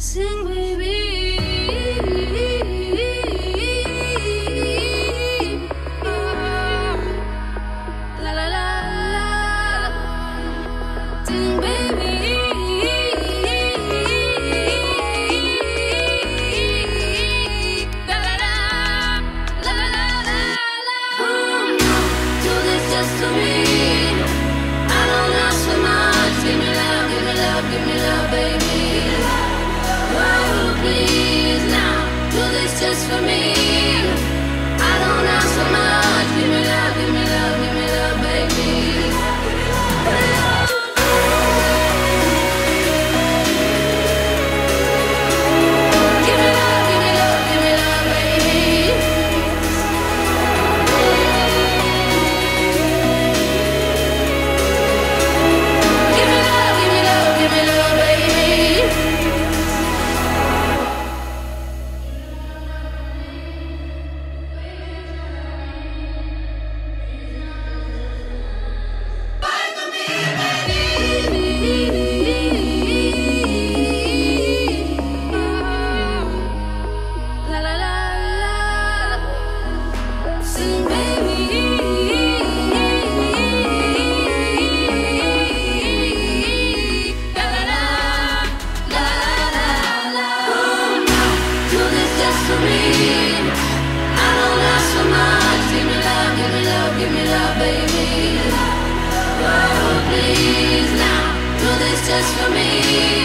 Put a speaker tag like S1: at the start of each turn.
S1: Sing, baby. Just for me.